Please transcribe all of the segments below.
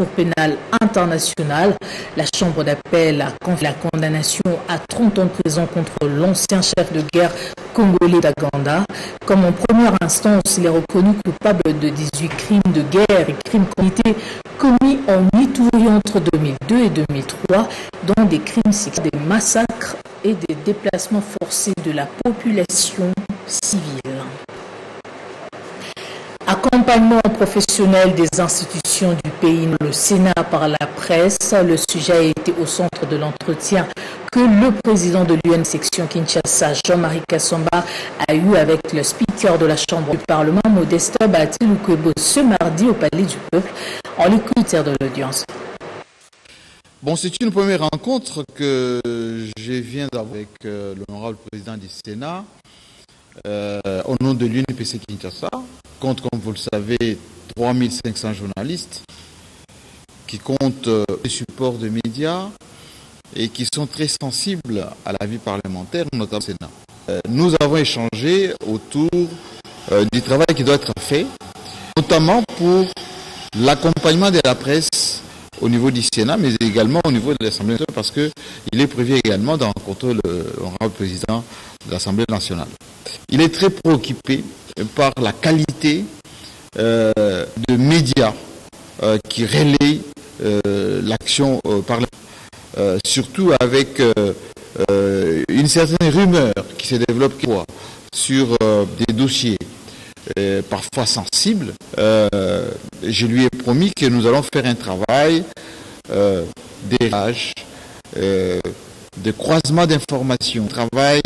Cour pénale internationale. La Chambre d'appel a confié la condamnation à 30 ans de prison contre l'ancien chef de guerre congolais d'Aganda. Comme en première instance, il est reconnu coupable de 18 crimes de guerre et crimes committés commis en Itourie entre 2002 et 2003, dont des crimes des massacres et des déplacements forcés de la population civile. Accompagnement professionnel des institutions du pays, le Sénat par la presse. Le sujet a été au centre de l'entretien que le président de l'UN section Kinshasa, Jean-Marie Kassamba, a eu avec le speaker de la Chambre du Parlement, Modeste Batiloukwebo, ce mardi au Palais du Peuple, en l'écoute de l'audience. Bon, c'est une première rencontre que je viens d'avoir avec euh, l'honorable président du Sénat euh, au nom de l'UNPC Kinshasa, compte, comme vous le savez, 3500 journalistes qui comptent euh, les supports de médias et qui sont très sensibles à la vie parlementaire, notamment au Sénat. Euh, nous avons échangé autour euh, du travail qui doit être fait, notamment pour l'accompagnement de la presse au niveau du Sénat, mais également au niveau de l'Assemblée nationale, parce qu'il est prévu également de rencontrer le président de l'Assemblée nationale. Il est très préoccupé par la qualité euh, de médias euh, qui relayent euh, l'action parlementaire, surtout avec une certaine rumeur qui se développe sur des dossiers parfois sensibles. je lui ai promis que nous allons faire un travail d'élage, de croisement d'informations, travail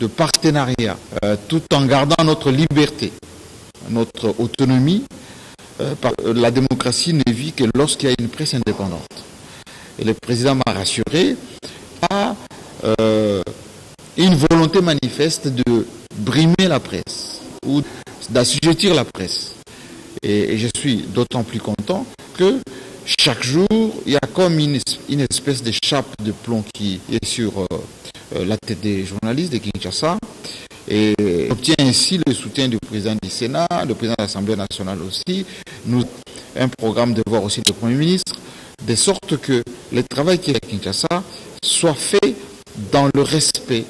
de partenariat, euh, tout en gardant notre liberté, notre autonomie. Euh, euh, la démocratie ne vit que lorsqu'il y a une presse indépendante. Et le président m'a rassuré à une volonté manifeste de brimer la presse ou d'assujettir la presse. Et, je suis d'autant plus content que chaque jour, il y a comme une, espèce de chape de plomb qui est sur euh, la tête des journalistes de Kinshasa et obtient ainsi le soutien du président du Sénat, le président de l'Assemblée nationale aussi. Nous un programme de voir aussi le Premier ministre, de sorte que le travail qui est à Kinshasa soit fait dans le respect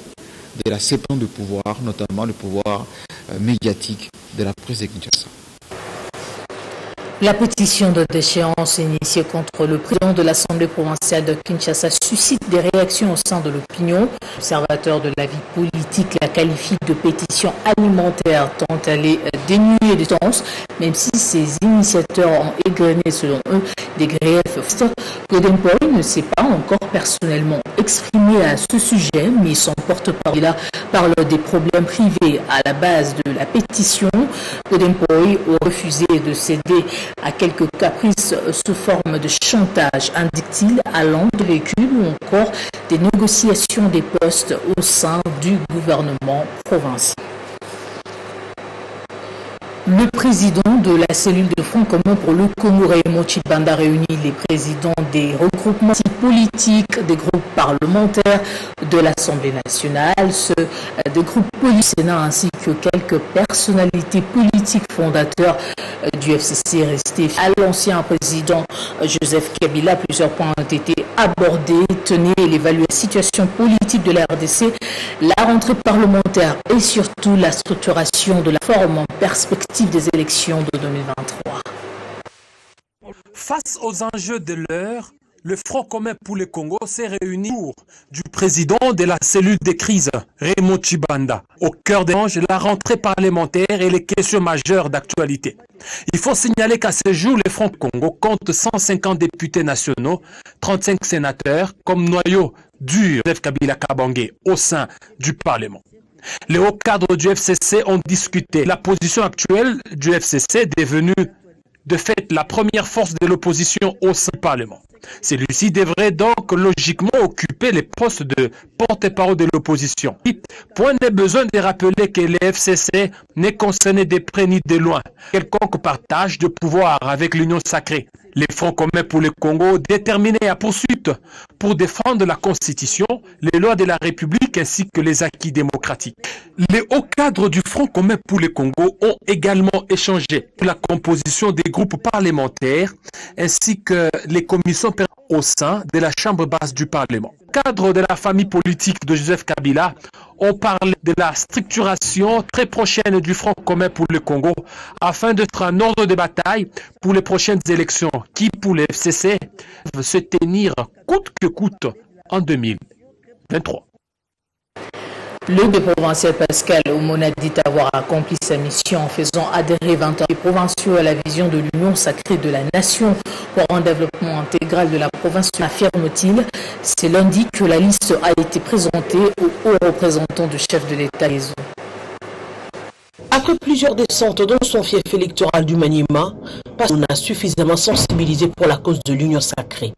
de la séparation de pouvoir, notamment le pouvoir euh, médiatique de la presse de Kinshasa. La pétition de déchéance initiée contre le président de l'Assemblée provinciale de Kinshasa suscite des réactions au sein de l'opinion. L'observateur de la vie politique la qualifie de pétition alimentaire tant elle est dénuée de sens, même si ses initiateurs ont égrené selon eux des griefs. Golden ne s'est pas encore personnellement exprimé à ce sujet, mais son porte-parole parle des problèmes privés à la base de la pétition. Golden a refusé de céder à quelques caprices sous forme de chantage, indique-t-il, allant de véhicules ou encore des négociations des postes au sein du gouvernement provincial. Le président de la cellule de Front commun pour le Congo, Raymond Chibanda, réunit les présidents des regroupements politiques, des groupes parlementaires de l'Assemblée nationale, ceux des groupes politiques Sénat ainsi que quelques personnalités politiques fondateurs du FCC restés à l'ancien président Joseph Kabila. Plusieurs points ont été abordés. Tenez l'évaluation de la situation politique de la RDC, la rentrée parlementaire et surtout la structuration de la forme en perspective des élections de 2023. Face aux enjeux de l'heure, le Front commun pour le Congo s'est réuni pour du président de la cellule de crise, Raymond Chibanda, au cœur des de la rentrée parlementaire et les questions majeures d'actualité. Il faut signaler qu'à ce jour, le Front Congo compte 150 députés nationaux, 35 sénateurs comme noyau dur de Kabila Kabangé au sein du Parlement. Les hauts cadres du FCC ont discuté. La position actuelle du FCC est devenue de fait la première force de l'opposition au sein du Parlement. Celui-ci devrait donc logiquement occuper les postes de porte-parole de l'opposition. Point n'est besoin de rappeler que le FCC n'est concerné de près ni de loin quelconque partage de pouvoir avec l'Union sacrée Les Fronts communs pour le Congo déterminés à poursuite pour défendre la Constitution, les lois de la République ainsi que les acquis démocratiques. Les hauts cadres du Front commun pour le Congo ont également échangé la composition des groupes parlementaires ainsi que les commissions au sein de la Chambre basse du Parlement. Cadre de la famille politique de Joseph Kabila, on parle de la structuration très prochaine du Front commun pour le Congo afin d'être un ordre de bataille pour les prochaines élections qui, pour le FCC, se tenir coûte que coûte en 2023. Le provincial Pascal Omona dit avoir accompli sa mission en faisant adhérer 20 ans les provinciaux à la vision de l'union sacrée de la nation pour un développement intégral de la province, affirme-t-il. C'est lundi que la liste a été présentée aux hauts représentants du chef de l'État. Après plusieurs descentes dans son fief électoral du Maniema, on a suffisamment sensibilisé pour la cause de l'union sacrée.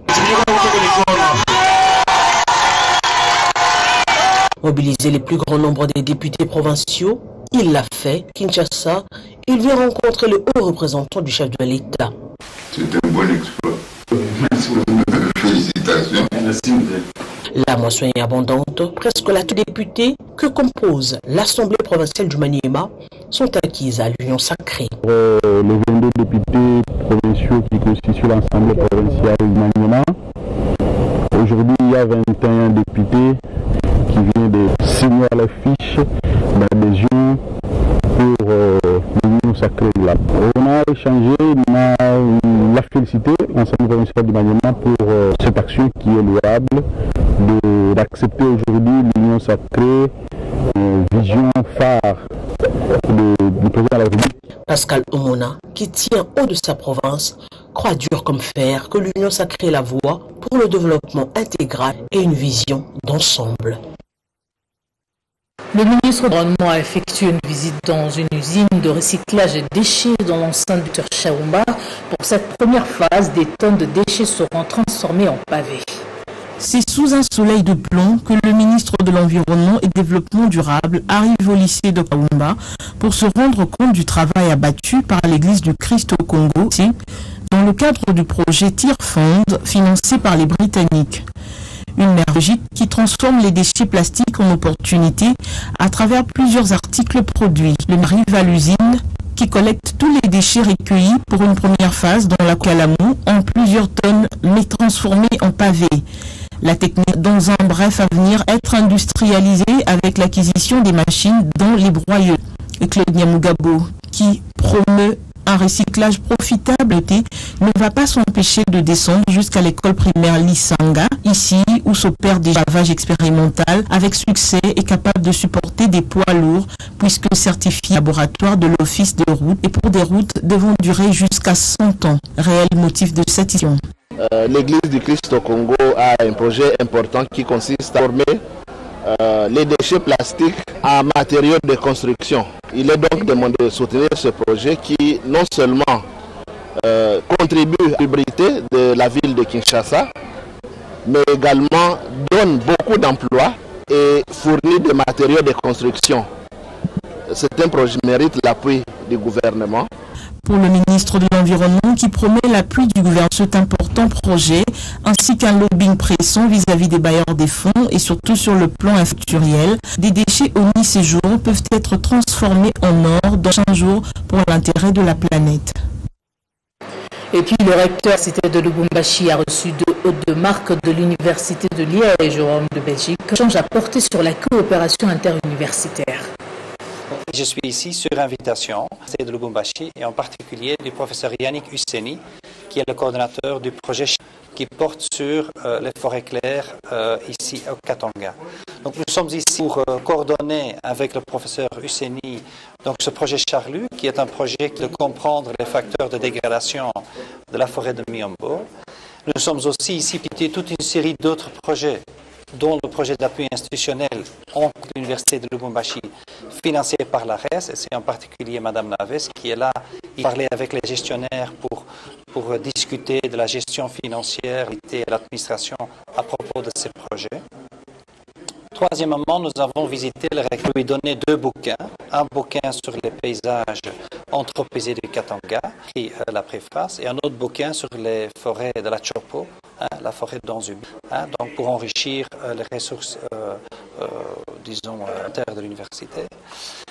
Mobiliser les plus grands nombres des députés provinciaux, il l'a fait. Kinshasa, il vient rencontrer le haut représentant du chef de l'État. C'est un bon exploit. Merci beaucoup. Félicitations. La moisson est abondante. Presque la tous députés que compose l'Assemblée provinciale du Maniema sont acquises à l'Union sacrée. Euh, les 22 députés provinciaux qui constituent l'Assemblée provinciale du Maniema, aujourd'hui il y a 21 députés qui viennent de signer la fiche d'adhésion pour euh, l'Union sacrée de On a échangé, on a la félicité ensemble provincial du Maniema pour euh, cette action qui est louable d'accepter aujourd'hui l'Union sacrée, euh, vision phare du président de la République. Pascal Omona, qui tient haut de sa province, croit dur comme fer que l'Union sacrée est la voie pour le développement intégral et une vision d'ensemble. Le ministre de l'Environnement a effectué une visite dans une usine de recyclage de déchets dans l'enceinte du Chaoumba. Pour cette première phase, des tonnes de déchets seront transformées en pavés. C'est sous un soleil de plomb que le ministre de l'Environnement et Développement durable arrive au lycée de Kaumba pour se rendre compte du travail abattu par l'église du Christ au Congo, dans le cadre du projet Tear Fund financé par les Britanniques une merveille qui transforme les déchets plastiques en opportunités à travers plusieurs articles produits. Le arrive à qui collecte tous les déchets recueillis pour une première phase dans la Calamou en plusieurs tonnes mais transformés en pavés. La technique dans un bref avenir être industrialisée avec l'acquisition des machines dans les broyeurs. Et Claude Niamugabo qui promeut un recyclage profitable ne va pas s'empêcher de descendre jusqu'à l'école primaire Lisanga, ici où s'opère des lavages expérimental avec succès et capable de supporter des poids lourds puisque certifié laboratoire de l'office de route et pour des routes devant durer jusqu'à 100 ans. Réel motif de cette euh, L'église du Christ au Congo a un projet important qui consiste à former euh, les déchets plastiques en matériaux de construction. Il est donc demandé de soutenir ce projet qui non seulement euh, contribue à l'ubrité de la ville de Kinshasa, mais également donne beaucoup d'emplois et fournit des matériaux de construction. C'est un projet qui mérite l'appui du gouvernement pour le ministre de l'Environnement qui promet l'appui du gouvernement sur cet important projet, ainsi qu'un lobbying pressant vis-à-vis des bailleurs des fonds et surtout sur le plan infecturiel. Des déchets omni-séjour peuvent être transformés en or dans un jour pour l'intérêt de la planète. Et puis le recteur cité de Lubumbashi a reçu deux hautes de marque de l'université de Liège, Jérôme de Belgique, change à porter sur la coopération interuniversitaire. Je suis ici sur invitation de Lubumbashi et en particulier du professeur Yannick Husseni, qui est le coordonnateur du projet qui porte sur euh, les forêts claires euh, ici au Katanga. Donc nous sommes ici pour euh, coordonner avec le professeur Husseni donc ce projet Charlu, qui est un projet de comprendre les facteurs de dégradation de la forêt de Miombo. Nous sommes aussi ici pour toute une série d'autres projets dont le projet d'appui institutionnel entre l'Université de Lubumbashi, financé par la RES, et c'est en particulier Mme Naves qui est là, il parlait avec les gestionnaires pour, discuter de la gestion financière et l'administration à propos de ces projets. Troisièmement, nous avons visité le recteur, lui donné deux bouquins. Un bouquin sur les paysages anthropisés du Katanga, qui est la préface, et un autre bouquin sur les forêts de la Chopo, hein, la forêt d'Anzubi, hein, donc pour enrichir euh, les ressources, euh, euh, disons, terres de l'université.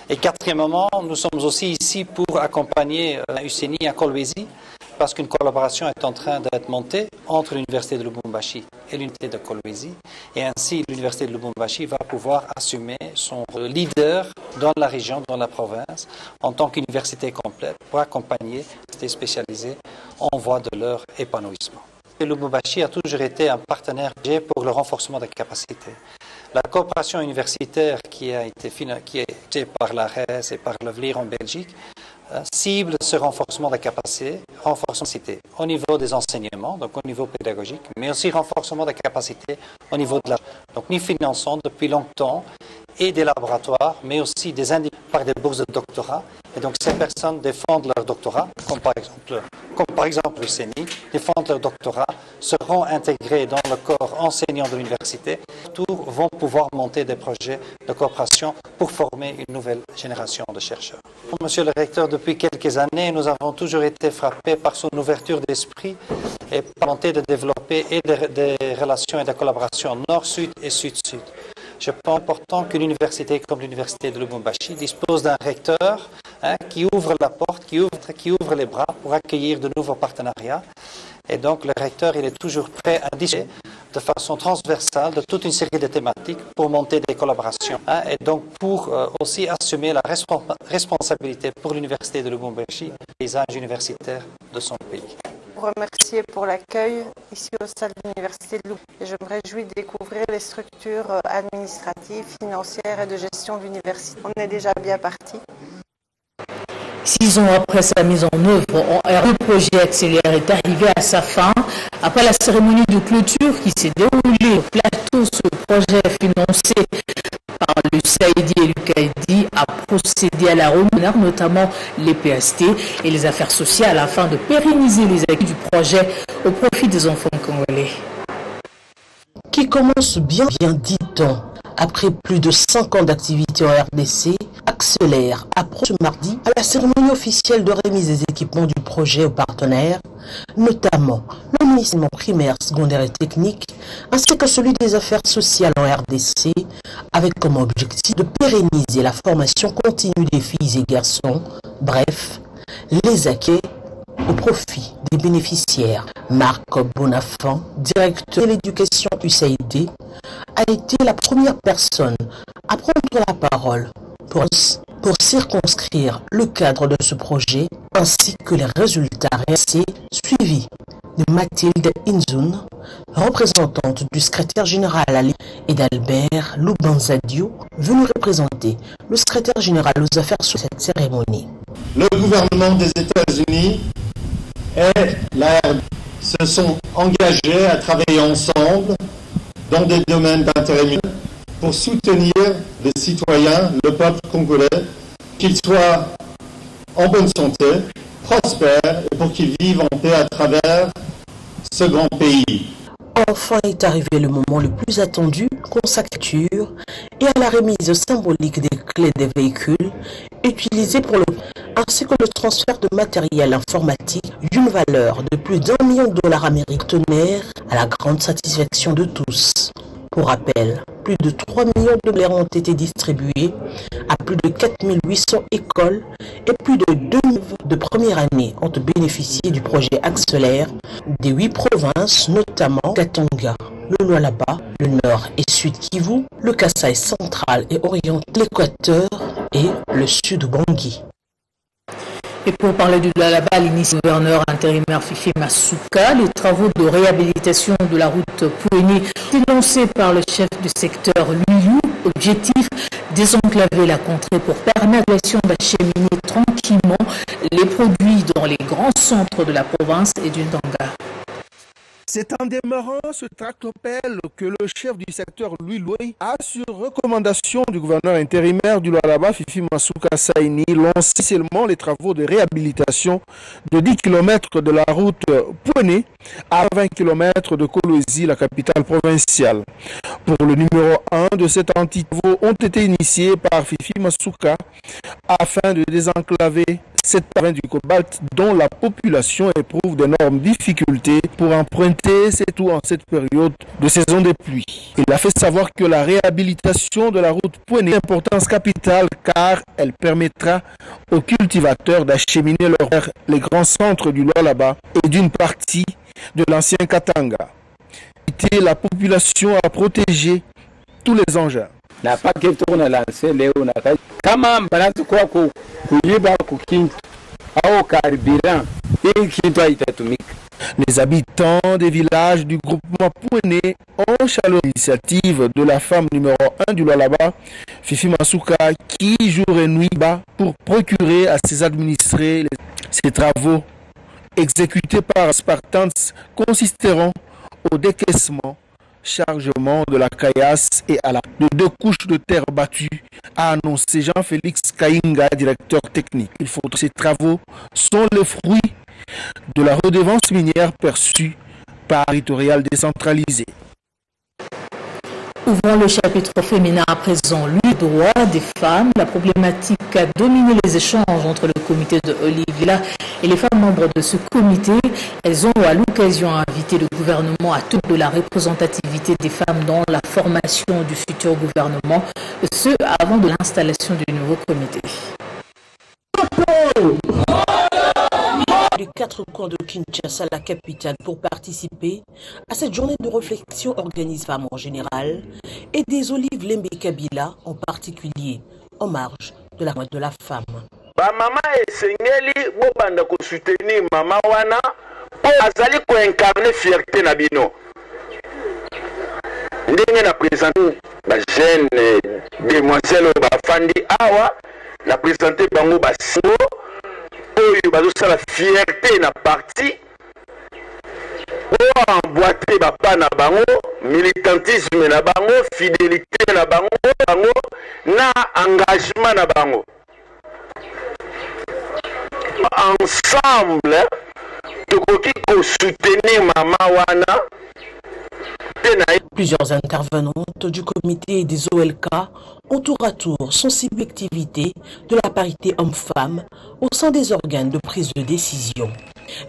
Et quatrièmement, nous sommes aussi ici pour accompagner UCNI à Kolwezi, parce qu'une collaboration est en train d'être montée entre l'Université de Lubumbashi et l'Université de Kolwezi. Et ainsi, l'Université de Lubumbashi va pouvoir assumer son leader dans la région, dans la province, en tant qu'université complète pour accompagner les spécialisés en voie de leur épanouissement. Et Lubumbashi a toujours été un partenaire pour le renforcement des capacités. La coopération universitaire qui a été, qui par l'ARES et par l'OVLIR en Belgique euh, cible ce renforcement de la capacité, renforcement cité au niveau des enseignements, donc au niveau pédagogique, mais aussi renforcement de la capacité au niveau de la... Donc nous finançons depuis longtemps et des laboratoires, mais aussi des par des bourses de doctorat. Et donc ces personnes défendent leur doctorat, comme par exemple, le CENI, défendent leur doctorat, seront intégrés dans le corps enseignant de l'université, tous vont pouvoir monter des projets de coopération pour former une nouvelle génération de chercheurs. Monsieur le recteur, depuis quelques années, nous avons toujours été frappés par son ouverture d'esprit et par volonté de développer des, des relations et de collaboration nord-sud et sud-sud. Je pense important qu'une université comme l'université de Lubumbashi dispose d'un recteur hein, qui ouvre la porte, qui ouvre, les bras pour accueillir de nouveaux partenariats. Et donc le recteur, il est toujours prêt à discuter de façon transversale de toute une série de thématiques pour monter des collaborations hein, et donc pour euh, aussi assumer la responsabilité pour l'université de Lubumbashi, paysage universitaire de son pays remercier pour l'accueil ici au sein de l'Université de. Et je me réjouis de découvrir les structures euh, administratives, financières et de gestion de l'université. On est déjà bien parti. Six ans après sa mise en œuvre, le projet Accélère est arrivé à sa fin. Après la cérémonie de clôture qui s'est déroulée au plateau, ce projet financé par le Saïdi et l'UKAIDI a procédé à la remise, notamment les PST et les affaires sociales, afin de pérenniser les acquis du projet au profit des enfants congolais. Qui commence bien, bien dit-on, après plus de 5 ans d'activité en RDC, accélère approche mardi à la cérémonie officielle de remise des équipements du projet aux partenaires, notamment le ministère primaire, secondaire et technique, ainsi que celui des affaires sociales en RDC, avec comme objectif de pérenniser la formation continue des filles et garçons, bref, les acquis au profit des bénéficiaires. Marc Bonafant, directeur de l'éducation UCID, a été la première personne à prendre la parole pour, circonscrire le cadre de ce projet ainsi que les résultats réalisés suivis de Mathilde Inzun, représentante du secrétaire général et d'Albert Loubanzadio, venu représenter le secrétaire général aux affaires sur cette cérémonie. Le gouvernement des États-Unis et la se sont engagés à travailler ensemble dans des domaines d'intérêt pour soutenir les citoyens, le peuple congolais, qu'ils soient en bonne santé, prospères et pour qu'ils vivent en paix à travers ce grand pays. Enfin est arrivé le moment le plus attendu, consacrature et à la remise symbolique des clés des véhicules utilisés pour le ainsi que le transfert de matériel informatique d'une valeur de plus d'un million de dollars américains à la grande satisfaction de tous. Pour rappel, plus de 3 millions de dollars ont été distribués à plus de 4800 écoles et plus de 2 de première année ont bénéficié du projet Accélère des huit provinces, notamment Katanga, le Lualaba, le Nord et Sud Kivu, le Kasaï central et oriental, l'Équateur et le Sud Bangui. Et pour parler du Lualaba, l'initiative gouverneur intérimaire Fifi Masuka, les travaux de réhabilitation de la route Pouéné lancés par le chef du secteur Lulu. Objectif désenclaver la contrée pour permettre d'acheminer tranquillement les produits dans les grands centres de la province et du Tanga. C'est en démarrant ce tractopelle que le chef du secteur, Louis Louis, a, sur recommandation du gouverneur intérimaire du Lualaba, Fifi Masuka Saini, lancé seulement les travaux de réhabilitation de 10 km de la route Pouené à 20 km de Kolwezi, la capitale provinciale. Pour le numéro 1 de cet anti ont été initiés par Fifi Masuka afin de désenclaver cette province du cobalt dont la population éprouve d'énormes difficultés pour emprunter, c'est tout en cette période de saison des pluies. Il a fait savoir que la réhabilitation de la route Pouené est d'importance capitale car elle permettra aux cultivateurs d'acheminer leur vers les grands centres du là-bas et d'une partie de l'ancien Katanga. La population à protéger tous les engins. Les habitants des villages du groupement Pouené ont chaleur l'initiative de la femme numéro 1 du Lualaba, Fifi Masuka, qui jour et nuit bat pour procurer à ses administrés ces travaux exécutés par Spartans consisteront au décaissement chargement de la caillasse et à la de deux couches de terre battue, a annoncé Jean-Félix Kainga, directeur technique. Il faut que ces travaux sont le fruit de la redevance minière perçue par territorial décentralisé. Ouvrons le chapitre féminin à présent. Le droit des femmes, la problématique a dominé les échanges entre le comité de Olivia et les femmes membres de ce comité. Elles ont à l'occasion invité le gouvernement à toute de la représentativité des femmes dans la formation du futur gouvernement, ce avant de l'installation du nouveau comité quatre coins de Kinshasa, la capitale, pour participer à cette journée de réflexion organisée femmes en général et des olives Lembe Kabila en particulier, en marge de la de la femme. bamama esengeli bobanda kosoutenir mama wana mpo azali koincarne fierté na bino ndenge na présente bajeune demoiselle oyo bafandi awa na présente bango basingo oyo bazosala fierté na parti oyo emboite bapa na bango militantisme na bango fidélité na bango na engagement na bango. Ensemble tokoki kosoutenir mama wana Plusieurs intervenantes du comité des OLK ont tour à tour l'activité de la parité homme-femme au sein des organes de prise de décision.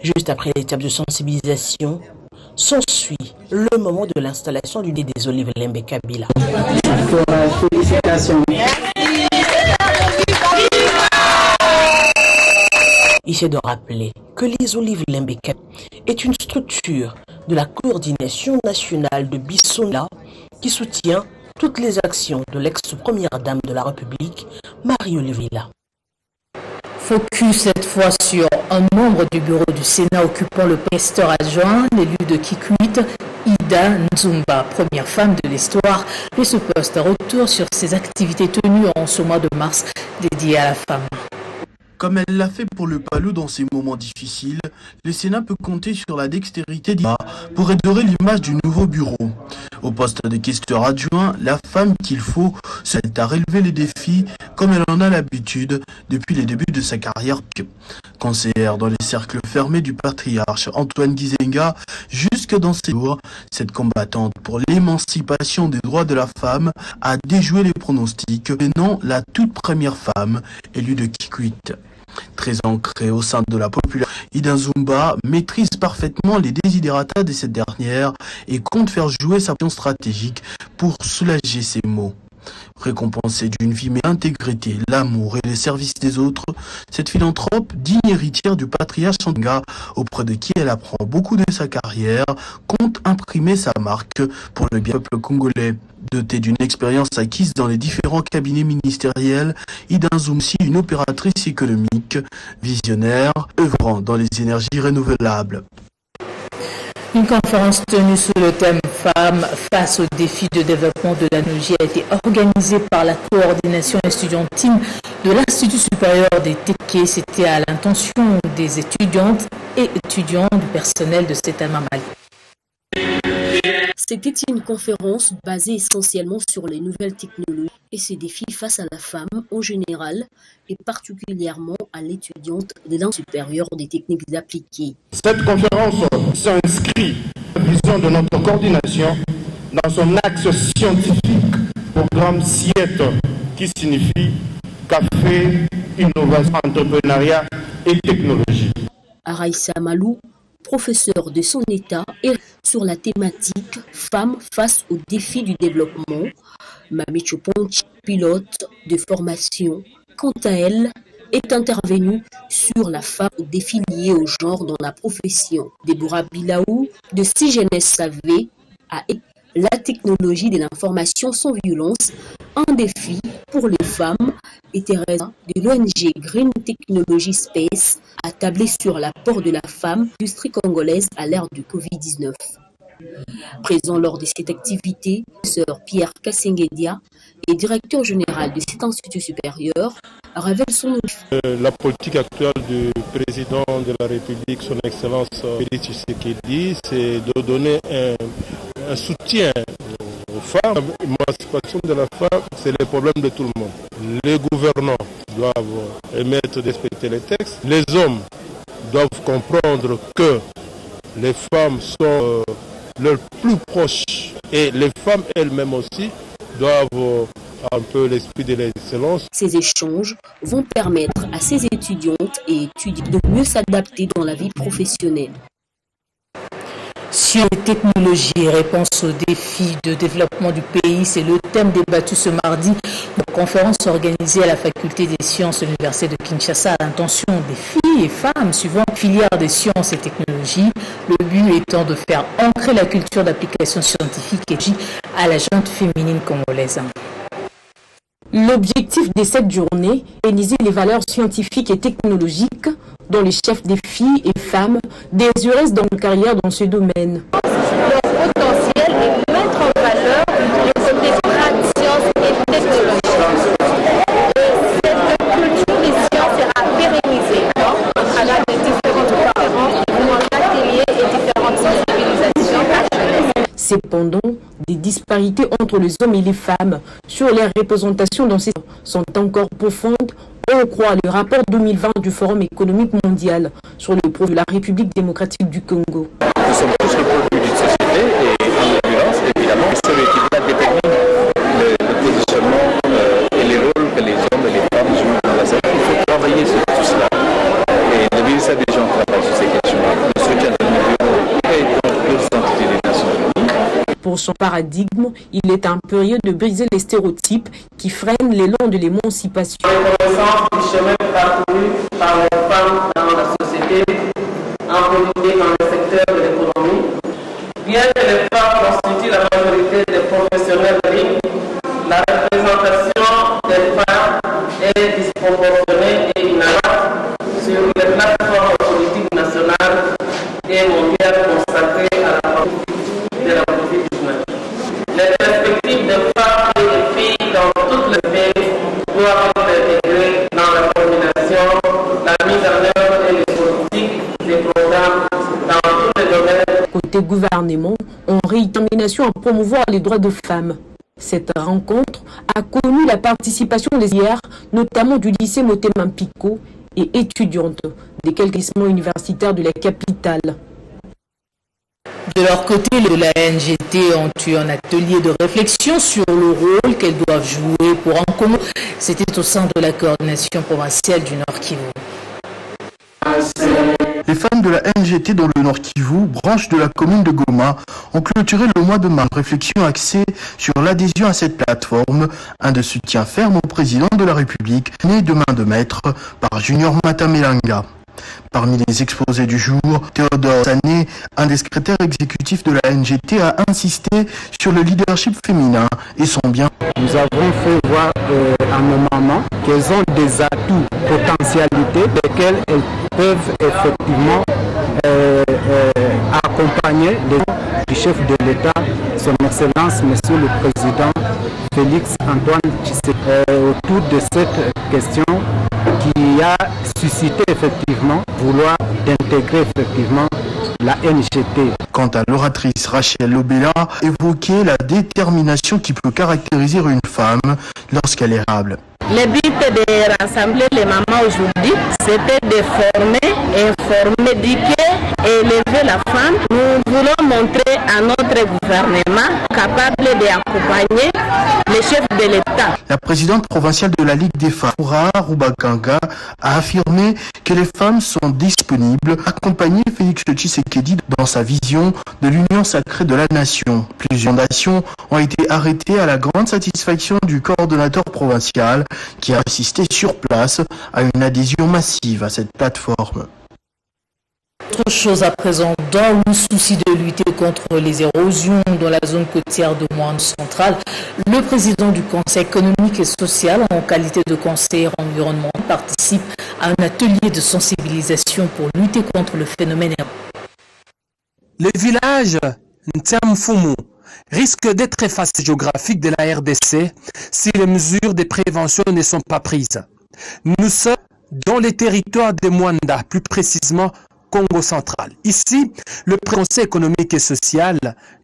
Juste après l'étape de sensibilisation, s'ensuit le moment de l'installation du nez des olives Lembe Kabila. Il de rappeler que les Olives est une structure de la coordination nationale de Bissona qui soutient toutes les actions de l'ex-première dame de la République, Marie-Olive. Focus cette fois sur un membre du bureau du Sénat occupant le pasteur adjoint, l'élu de Kikuit, Ida Nzumba, première femme de l'histoire, et ce poste retour sur ses activités tenues en ce mois de mars dédiées à la femme. Comme elle l'a fait pour le Palou dans ces moments difficiles, le Sénat peut compter sur la dextérité d'Ima pour redorer l'image du nouveau bureau. Au poste de questeur adjoint, la femme qu'il faut s'est à relever les défis comme elle en a l'habitude depuis les débuts de sa carrière. Conseillère dans les cercles fermés du patriarche Antoine Gizenga, jusque dans ses jours, cette combattante pour l'émancipation des droits de la femme a déjoué les pronostics, devenant la toute première femme élue de Kikwit. Très ancrée au sein de la population, Ida Zumba maîtrise parfaitement les désidératas de cette dernière et compte faire jouer sa position stratégique pour soulager ses maux. Récompensée d'une vie mais intégrité, l'amour et le service des autres, cette philanthrope, digne héritière du patriarche Sanga, auprès de qui elle apprend beaucoup de sa carrière, compte imprimer sa marque pour le peuple congolais. Dotée d'une expérience acquise dans les différents cabinets ministériels, Ida Zoumsi, une opératrice économique, visionnaire, œuvrant dans les énergies renouvelables. Une conférence tenue sous le thème Femmes face aux défis de développement de la a été organisée par la coordination étudiantine de l'Institut supérieur des TK. C'était à l'intention des étudiantes et étudiants du personnel de cet Mali. C'était une conférence basée essentiellement sur les nouvelles technologies et ses défis face à la femme en général et particulièrement à l'étudiante de l'an supérieur des techniques appliquées. Cette conférence s'inscrit la vision de notre coordination dans son axe scientifique, programme SIET, qui signifie Café, Innovation, Entrepreneuriat et Technologie. Araïssa Malou, professeur de son état, et sur la thématique Femmes face aux défis du développement. Mami Choponchi, pilote de formation, quant à elle, est intervenue sur la femme aux défis liés au genre dans la profession. Déborah Bilaou, de CGNS Savé, a la technologie de l'information sans violence, un défi pour les femmes et Teresa de l'ONG Green Technology Space a tablé sur l'apport de la femme industrie congolaise à l'ère du Covid-19. Présent lors de cette activité, Sœur Pierre Kassengedia directeur général de cet institut supérieur, révèle son euh, La politique actuelle du président de la République, son Excellence Félix Tshisekedi, c'est de donner un soutien aux femmes. L'émancipation de la femme, c'est le problème de tout le monde. Les gouvernants doivent émettre, respecter les textes. Les hommes doivent comprendre que les femmes sont euh, leurs plus proches et les femmes elles-mêmes aussi doivent euh, un peu l'esprit de l'excellence. Ces échanges vont permettre à ces étudiantes et étudiants de mieux s'adapter dans la vie professionnelle. Technologies et réponse aux défis de développement du pays, c'est le thème débattu ce mardi une conférence organisée à la faculté des sciences de l'université de Kinshasa à l'intention des filles et femmes suivant filière des sciences et technologies. Le but étant de faire ancrer la culture d'application scientifique et à la gente féminine congolaise. L'objectif de cette journée est les valeurs scientifiques et technologiques dont les chefs des filles et femmes désireuses dans une carrière dans ce domaine. Leur potentiel est de mettre en valeur les côtés sciences et technologies. Et cette culture des sciences sera pérennisée à travers de différentes conférences, différents ateliers et différentes sensibilisations. Cependant, des disparités entre les hommes et les femmes sur les représentations dans ces sont encore profondes. On croit le rapport 2020 du Forum économique mondial sur le produit de la République démocratique du Congo. Nous sommes tous le d'une société et en évidemment, le, le positionnement euh, et les rôles que les hommes et les femmes jouent dans la société. Il faut travailler sur tout cela. Et le ministère des gens travaille sur ces questions-là. Le soutien de l'Union et d'autres entités des Nations Pour son paradigme, il est impérieux de briser les stéréotypes qui freinent l'élan de l'émancipation. reconnaissance du chemin parcouru par les femmes dans la société, en politique dans le secteur de l'économie. Bien que les femmes constituent la majorité des professionnels la représentation des femmes est disproportionnée et inadaptée sur les plateformes politiques nationales et mondiales Côté gouvernement, on réitémination à promouvoir les droits de femmes. Cette rencontre a connu la participation des hier, notamment du lycée Motema Pico et étudiantes des quelques lycées universitaires de la capitale. De leur côté, les de la NGT ont eu un atelier de réflexion sur le rôle qu'elles doivent jouer pour un commun. C'était au sein de la coordination provinciale du Nord Kivu. Les femmes de la NGT dans le Nord Kivu, branche de la commune de Goma, ont clôturé le mois de mars. Réflexion axée sur l'adhésion à cette plateforme, un de soutien ferme au président de la République, né de main de maître par Junior Matamelanga. Parmi les exposés du jour, Théodore Sané, un des secrétaires exécutifs de la NGT, a insisté sur le leadership féminin et son bien. Nous avons fait voir euh, à nos mamans qu'elles ont des atouts, potentialités, desquelles elles peuvent effectivement euh, euh, accompagner du chef de l'État, son Excellence, Monsieur le Président Félix Antoine Tshisekedi, autour de cette question qui a suscité effectivement vouloir d'intégrer effectivement la NGT. Quant à l'oratrice Rachel Lobella, évoquait la détermination qui peut caractériser une femme lorsqu'elle est rable. Le but de rassembler les mamans aujourd'hui, c'était de former, informer, éduquer et élever la femme. Nous voulons montrer à notre gouvernement capable d'accompagner les chefs de l'État. La présidente provinciale de la Ligue des femmes, Oura Rubakanga, a affirmé que les femmes sont disponibles, accompagner Félix Tshisekedi dans sa vision de l'union sacrée de la nation. Plusieurs nations ont été arrêtées à la grande satisfaction du coordonnateur provincial qui a assisté sur place à une adhésion massive à cette plateforme. Autre chose à présent, dans le souci de lutter contre les érosions dans la zone côtière de Moine centrale, le président du Conseil économique et social, en qualité de conseiller environnement, participe à un atelier de sensibilisation pour lutter contre le phénomène. Le village Ntiamfumu risque d'être effacé géographique de la RDC si les mesures de prévention ne sont pas prises. Nous sommes dans les territoires de Mwanda, plus précisément Congo central. Ici, le Conseil économique et social,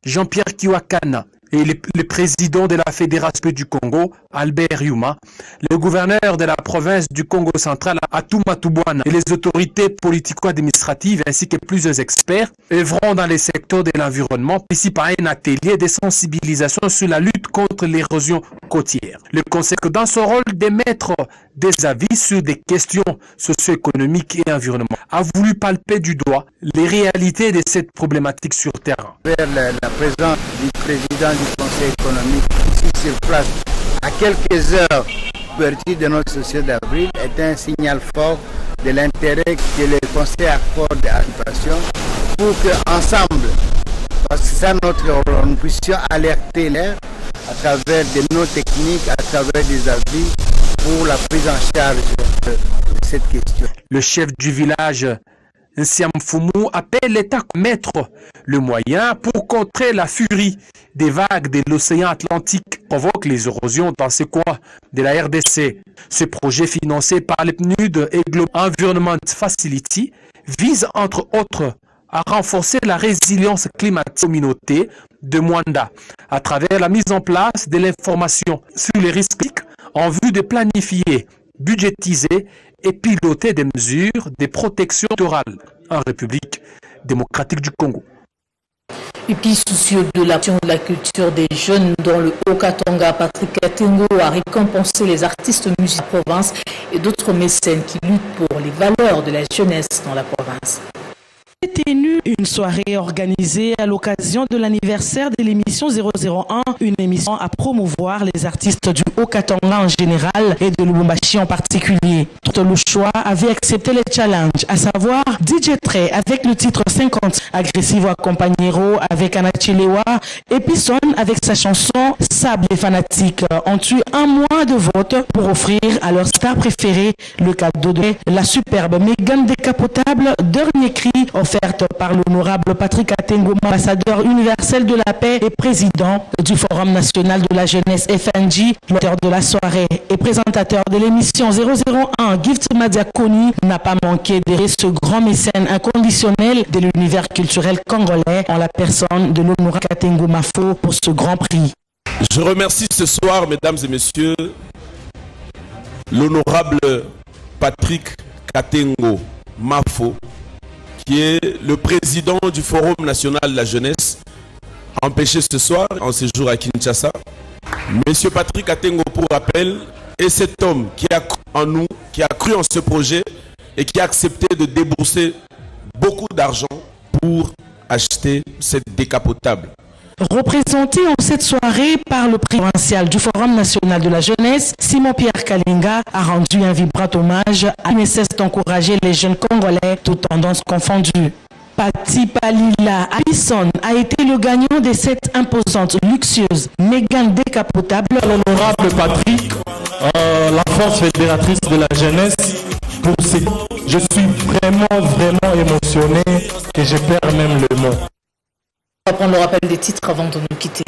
Jean-Pierre Kiwakana, et le, le, président de la Fédération du Congo, Albert Yuma, le gouverneur de la province du Congo central, Atuma Tubwana, et les autorités politico-administratives ainsi que plusieurs experts œuvrant dans les secteurs de l'environnement participent à un atelier de sensibilisation sur la lutte contre l'érosion côtière. Le Conseil, dans son rôle d'émettre des avis sur des questions socio-économiques et environnementales, a voulu palper du doigt les réalités de cette problématique sur terrain. La présence du président du Conseil économique ici sur place à quelques heures partir de notre société d'avril est un signal fort de l'intérêt que le Conseil accorde à l'occupation pour qu'ensemble, parce que c'est notre rôle, nous puissions alerter l'air à travers de nos techniques, à travers des avis pour la prise en charge de cette question. Le chef du village Nsiamfumu appelle l'État à mettre le moyen pour contrer la furie des vagues de l'océan Atlantique provoque les érosions dans ces coins de la RDC. Ce projet financé par le PNUD et Global Environment Facility vise entre autres à renforcer la résilience climatique communauté de Mwanda à travers la mise en place de l'information sur les risques en vue de planifier, budgétiser et piloter des mesures de protection orale en République démocratique du Congo. Et puis, soucieux de l'action de la culture des jeunes dans le Haut-Katanga, Patrick Katengo a récompensé les artistes musiciens de la province et d'autres mécènes qui luttent pour les valeurs de la jeunesse dans la province tenu une soirée organisée à l'occasion de l'anniversaire de l'émission 001, une émission à promouvoir les artistes du Haut-Katanga en général et de Lubumbashi en particulier. Le choix avait accepté le challenge, à savoir DJ Trey avec le titre 50, Agressivo Accompagnero avec Anachilewa et avec sa chanson Sable et Fanatique ont eu un mois de vote pour offrir à leur star préférée le cadeau de la superbe Mégane décapotable dernier cri offerte par l'honorable Patrick Atengo, ambassadeur universel de la paix et président du Forum national de la jeunesse FNJ, l'auteur de la soirée et présentateur de l'émission 001 Gift Madiakoni n'a pas manqué d'aider ce grand mécène inconditionnel de l'univers culturel congolais en la personne de l'honorable Katengo Mafo pour ce grand prix. Je remercie ce soir, mesdames et messieurs, l'honorable Patrick Katengo Mafo, qui est le président du Forum national de la jeunesse, empêché ce soir en séjour à Kinshasa. Monsieur Patrick Atengo, pour rappel, est cet homme qui a cru en nous, qui a cru en ce projet et qui a accepté de débourser beaucoup d'argent pour acheter cette décapotable. Représenté en cette soirée par le provincial du Forum national de la jeunesse, Simon-Pierre Kalinga a rendu un vibrant hommage à l'INSS d'encourager les jeunes Congolais, toutes tendances confondues. Pati Palila Alisson a été le gagnant de cette imposante, luxueuse Mégane décapotable. L'honorable Patrick, euh, la force fédératrice de la jeunesse, pour je suis vraiment, vraiment émotionné que je perds même le mot. On va prendre le rappel des titres avant de nous quitter.